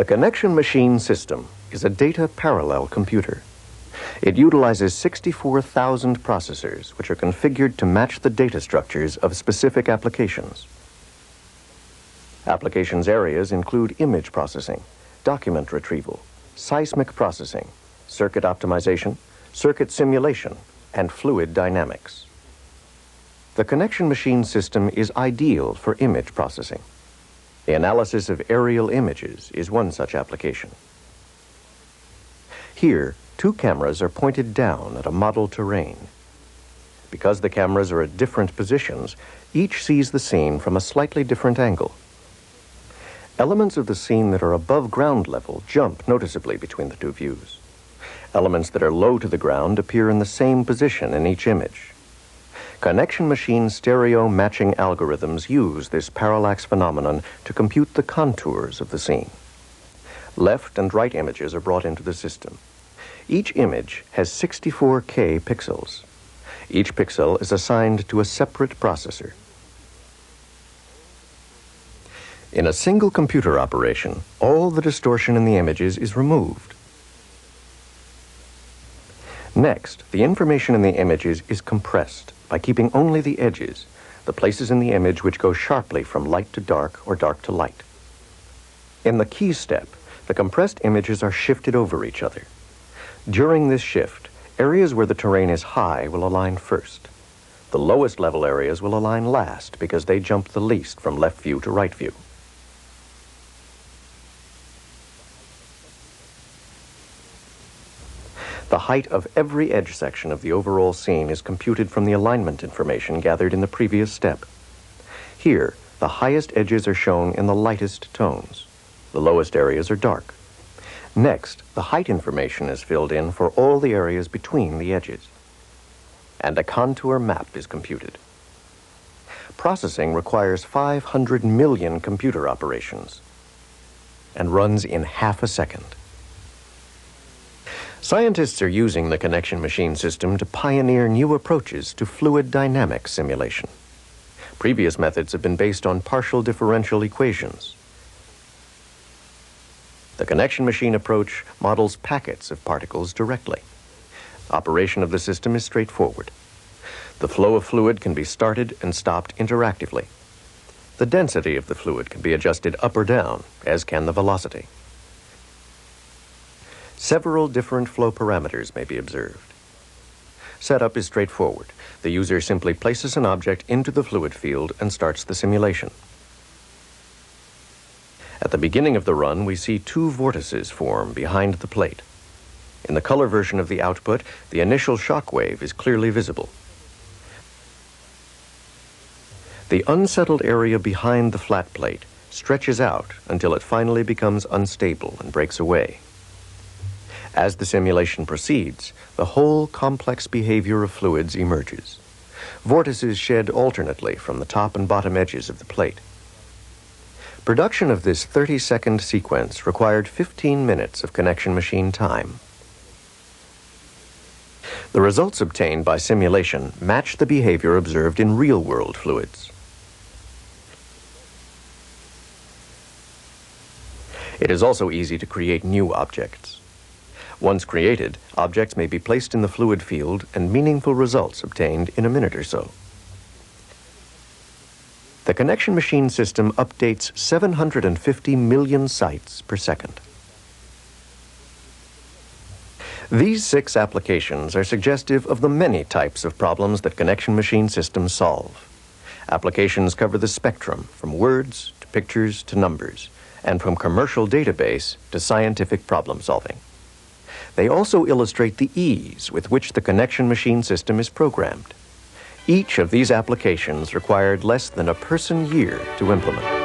The connection machine system is a data parallel computer. It utilizes 64,000 processors, which are configured to match the data structures of specific applications. Applications areas include image processing, document retrieval, seismic processing, circuit optimization, circuit simulation, and fluid dynamics. The connection machine system is ideal for image processing. The analysis of aerial images is one such application. Here, two cameras are pointed down at a model terrain. Because the cameras are at different positions, each sees the scene from a slightly different angle. Elements of the scene that are above ground level jump noticeably between the two views. Elements that are low to the ground appear in the same position in each image. Connection machine stereo matching algorithms use this parallax phenomenon to compute the contours of the scene. Left and right images are brought into the system. Each image has 64K pixels. Each pixel is assigned to a separate processor. In a single computer operation, all the distortion in the images is removed. Next, the information in the images is compressed by keeping only the edges, the places in the image which go sharply from light to dark or dark to light. In the key step, the compressed images are shifted over each other. During this shift, areas where the terrain is high will align first. The lowest level areas will align last because they jump the least from left view to right view. The height of every edge section of the overall scene is computed from the alignment information gathered in the previous step. Here, the highest edges are shown in the lightest tones. The lowest areas are dark. Next, the height information is filled in for all the areas between the edges. And a contour map is computed. Processing requires 500 million computer operations and runs in half a second. Scientists are using the connection machine system to pioneer new approaches to fluid dynamics simulation. Previous methods have been based on partial differential equations. The connection machine approach models packets of particles directly. Operation of the system is straightforward. The flow of fluid can be started and stopped interactively. The density of the fluid can be adjusted up or down, as can the velocity. Several different flow parameters may be observed. Setup is straightforward. The user simply places an object into the fluid field and starts the simulation. At the beginning of the run, we see two vortices form behind the plate. In the color version of the output, the initial shock wave is clearly visible. The unsettled area behind the flat plate stretches out until it finally becomes unstable and breaks away. As the simulation proceeds, the whole complex behavior of fluids emerges. Vortices shed alternately from the top and bottom edges of the plate. Production of this 30-second sequence required 15 minutes of connection machine time. The results obtained by simulation match the behavior observed in real-world fluids. It is also easy to create new objects. Once created, objects may be placed in the fluid field and meaningful results obtained in a minute or so. The connection machine system updates 750 million sites per second. These six applications are suggestive of the many types of problems that connection machine systems solve. Applications cover the spectrum from words to pictures to numbers, and from commercial database to scientific problem solving. They also illustrate the ease with which the connection machine system is programmed. Each of these applications required less than a person year to implement.